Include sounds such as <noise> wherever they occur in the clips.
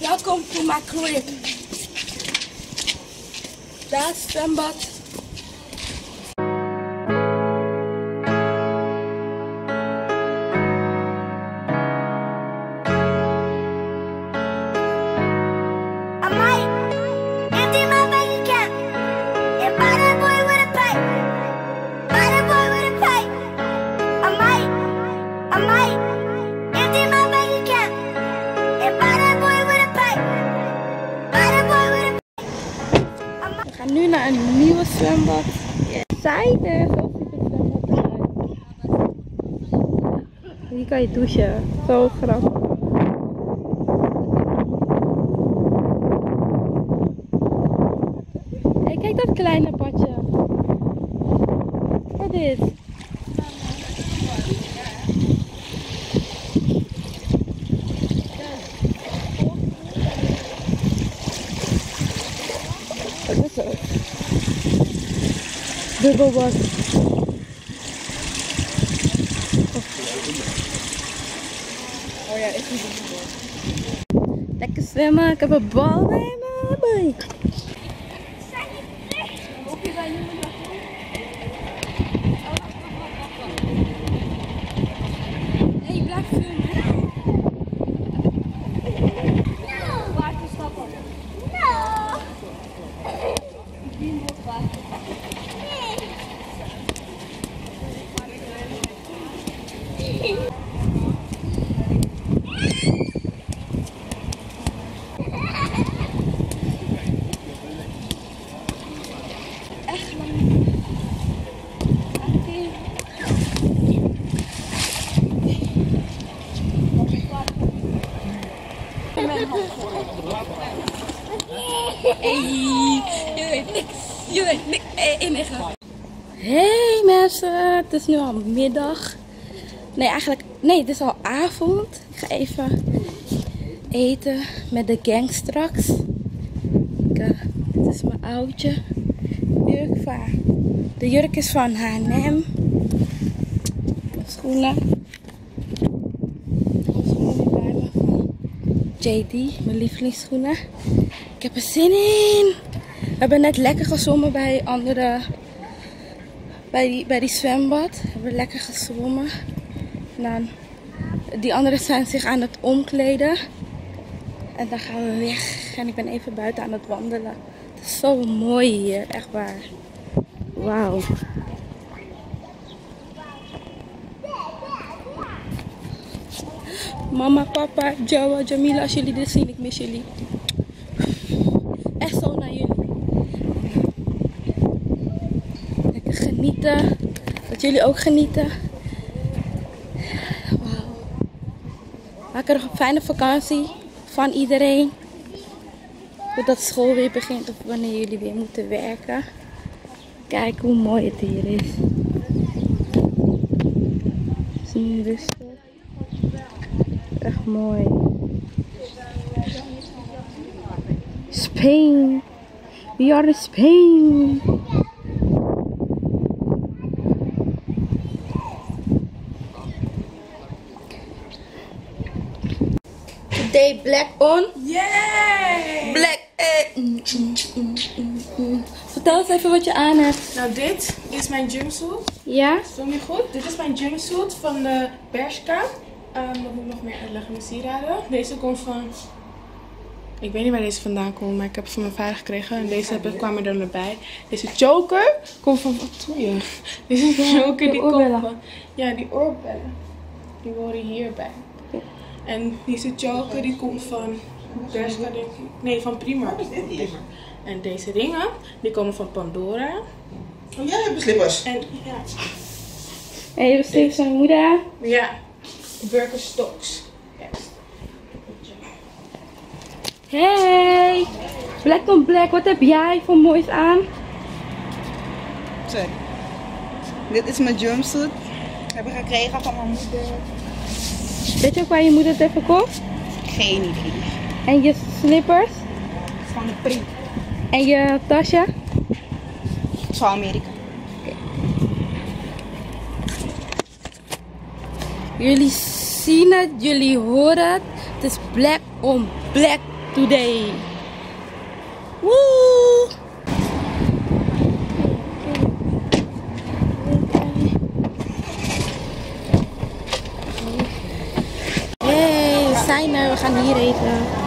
Welcome to my crib. That's Stembat kan je douchen. Zo grappig. Kijk dat kleine badje. Wat is dit? Wat is het? Dubbelbad. Oh ja, ik zie het Lekker zwemmen. Ik heb een bal bij me. Boy. Hey, blijf filmen. No. Je weet niks. Niks. Enige. Hey mensen, het is nu al middag. Nee, eigenlijk, nee, het is al avond. Ik ga even eten met de gang straks. Ik, eh, dit is mijn oudje. Jurk van, de jurk is van H&M. Schoenen bij me van JD, mijn lievelingsschoenen. Ik heb er zin in. We hebben net lekker gezwommen bij andere. Bij die, bij die zwembad. We hebben lekker gezwommen. En dan, die anderen zijn zich aan het omkleden. En dan gaan we weg. En ik ben even buiten aan het wandelen. Het is zo mooi hier, echt waar. Wauw. Mama, papa, Jawa, Jamila, als jullie dit zien, ik mis jullie. Echt zo naar jullie. Lekker genieten. Dat jullie ook genieten. Wauw. Maak er een fijne vakantie van iedereen. Voordat school weer begint of wanneer jullie weer moeten werken. Kijk hoe mooi het hier is. Is nu rustig. Mooi. Spain. We are in Spain. Today black on. Yay! Black. eh, mm, mm, mm. Vertel eens even wat je aan hebt. Nou, dit is mijn jumpsuit. Ja? Zo niet goed. Dit is mijn jumpsuit van de Bershka. Ehm wat moet ik nog meer uitleggen? Mijn sieraden. Deze komt van... Ik weet niet waar deze vandaan komt, maar ik heb het van mijn vader gekregen. En deze heb ik, kwam er dan bij. Deze choker komt van... Wat doe je? <laughs> Deze choker die komt van... Ja, die oorbellen. Die horen hierbij. En deze choker die komt van Bershka, denk ik. Nee, van Primark. En deze ringen, die komen van Pandora. Oh, jij hebt slippers. En ja, En je besteedt zijn moeder. ja Birkenstocks. Hey! Black on black, wat heb jij voor moois aan? Sorry. Dit is mijn jumpsuit. Heb ik gekregen van mijn moeder. Weet je ook waar je moeder het heeft verkocht? Geen idee. En je slippers? Van de Pri. En je tasje? Van Amerika. Jullie zien het, jullie horen het. Het is black on black today. Woo! Hey, we zijn er. We gaan hier eten.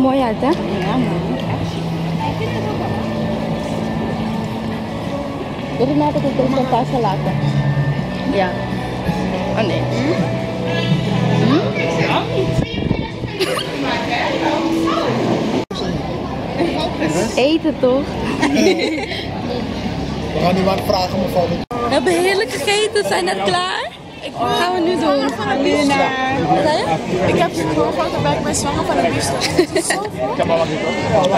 mooi uit, hè? Ja, mooi. Volgens nou dat ik het ook van thuis laten? Ja. Oh nee. Hm? <laughs> Eten toch? We gaan maar vragen mevrouw. We hebben heerlijk gegeten, zijn net klaar? Wat gaan we nu doen? We gaan nu naar... Ik heb gehoord dat ik ben zwanger van een biefstuk. <laughs>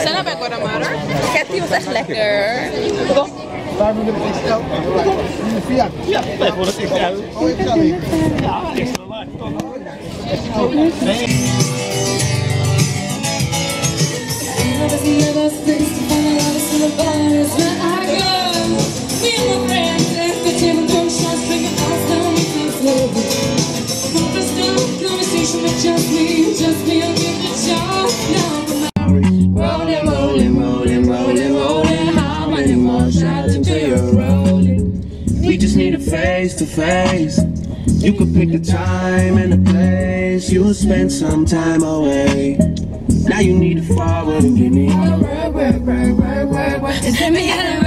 Zijn bij Guadamara? Kijk, die was echt lekker. Waar moet ik het stellen? Via. Ja, voor het echt. uit. Ja, oh, is You could pick the time and the place. You'll spend some time away. Now you need to forward and give me all the Work, work, work, work, work, work. It's me work, work,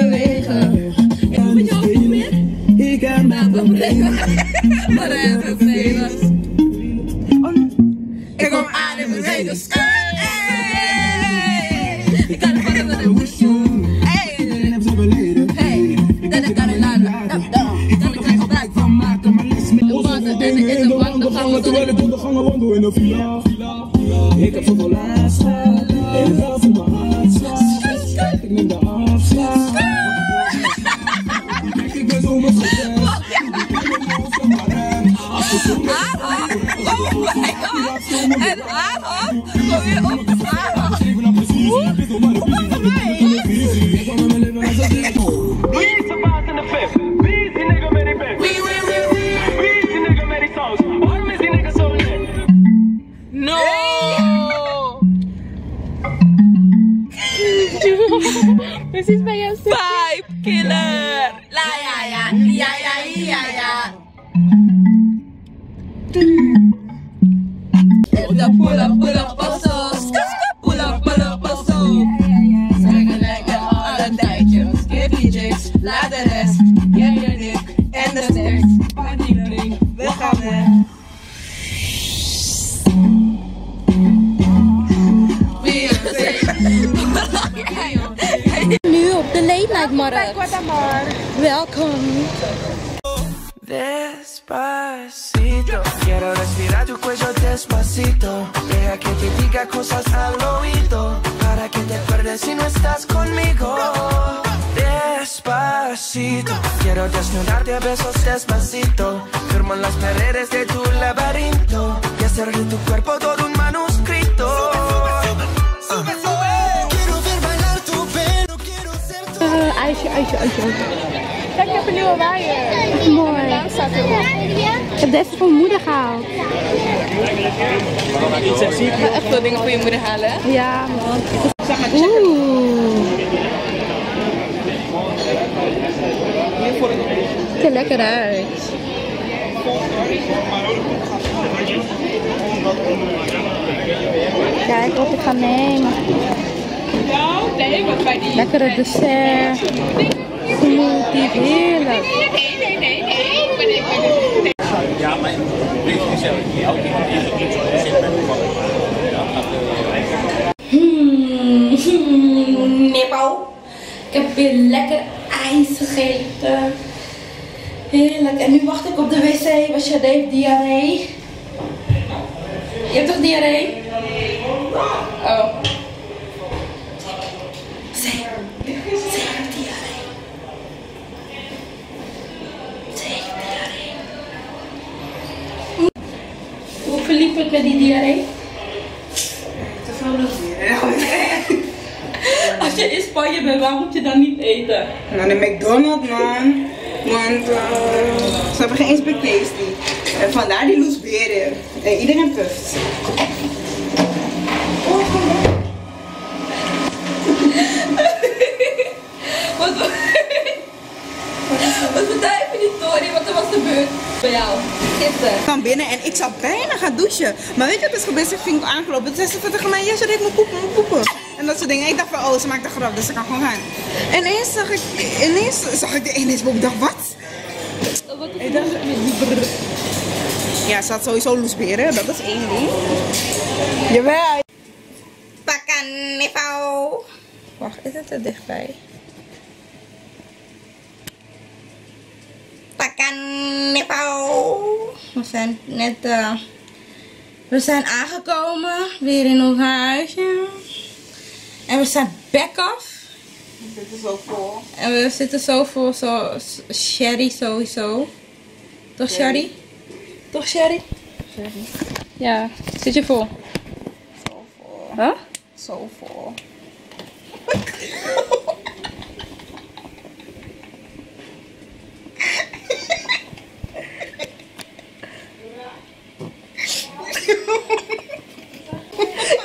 bewegen. Ik ben het jou niet meer. Ik heb mijn problemen. Maar ben vervelend. Ik kom aan in mijn. Ik kan het. In de wandelgangen, in de wandelgangen, wandel in de villa. Ik heb zoveel last. en aanhang om weer op de slaan. Laat de rest. Jij je dik en de we gaan de late night markt. Welkom. Despacito, quiero respirar tu cuello despacito. Deja que te diga cosas al oído, para que te acuerdes si no estás conmigo. Despacito, quiero desnudarte a besos despacito. Firmo las paredes de tu laberinto y hacer de tu cuerpo todo un manuscrito. Quiero ver bailar tu pelo, quiero ser tu Uh, ijsje, ijsje, ijsje. Kijk, ik heb een nieuwe waaier. Mooi. Ik heb deze voor moeder gehaald. Ik ga echt veel dingen voor je moeder halen. Ja, man. Oeh. ziet er lekker uit. Kijk wat ik ga nemen. Lekkere dessert. Smoothie, heerlijk. Nee, nee, nee. Ja, Ik heb weer lekker ijs gegeten. Heerlijk. En nu wacht ik op de wc, want Jade heeft diarree. Je hebt toch diarree? Oh. Zij, zij heeft diarree. Zij heeft diarree. Hoe verliep het met die diarree? Te veel losbieren. <laughs> Als je in Spanje bent, waarom moet je dan niet eten? Naar de McDonald's, man. Want eh, ze hebben geen inspectatie. En vandaar die loesberen. En iedereen puft. <laughs> Wat Wat je niet, Tori? Wat er was gebeurd bij jou? Gisteren. Ik kwam binnen en ik zou bijna gaan douchen. Maar weet je wat is gebeurd? Ze ging aangelopen. Toen zei ze tegen mij, ze deed me poepen, me poepen. En dat soort dingen. Ik dacht van, oh, ze maakt een grap, dus ze kan gewoon gaan. En ineens zag ik, ineens zag ik de ineens Ik dacht, wat? Ik dacht, brrr. Ja, ze had sowieso loesberen, dat is één ding. Jawel. Pakken, niveau. Wacht, is het er dichtbij? Pakken, niveau. We zijn net, eh, we zijn aangekomen, weer in ons huisje. En we zijn back off. Dit is zo vol. En we zitten zo vol, zo, sherry sowieso. Toch sherry? Toch sherry? Sherry. Ja, zit je vol? Zo vol. Huh? Zo vol. <laughs>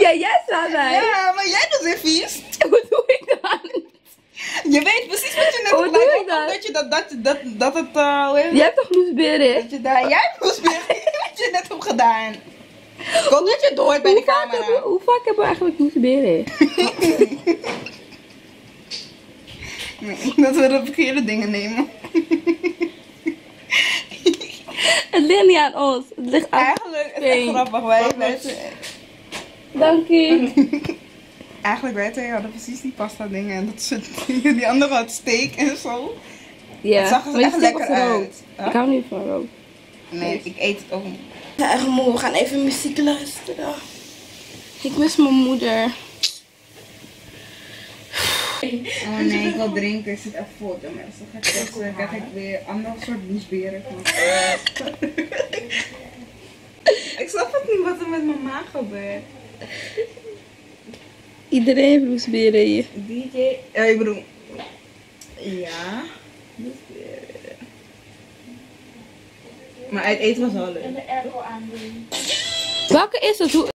Ja, jij staat bij. Ja, maar jij doet weer vies. <laughs> Hoe doe ik dat? Je weet precies wat je net Hoe doe gedaan ik dat? Dat je dat, dat, dat, dat het, uh, het? Jij hebt toch loesberen? Dat je daar, jij moest weer, wat je net hebt gedaan. Kom dat je hoort bij de hebben, camera. hoe vaak hebben we eigenlijk loesberen? Nee, <laughs> dat we de verkeerde dingen nemen. <laughs> Het ligt niet aan ons. Het ligt aan Eigenlijk is het grappig. Wij, wij, Dank je. <laughs> eigenlijk wij twee hadden precies die pasta dingen en dat soort dingen. Die andere had steak en zo. Ja, Het zag er echt lekker uit. Huh? Ik hou niet van rood. Nee, ik eet het ook niet. Ja, echt moe. We gaan even muziek luisteren. Ik mis mijn moeder. Oh nee, ik wil drinken. Ik zit echt vol. Dan ga ik. Dan krijg ik weer ander soort loesberen. <laughs> ik snap het niet wat er met mijn maag gebeurt. Iedereen heeft loesberen hier. DJ. Ja, ik bedoel. Ja. Maar uit eten was wel leuk. Welke is het? Hoe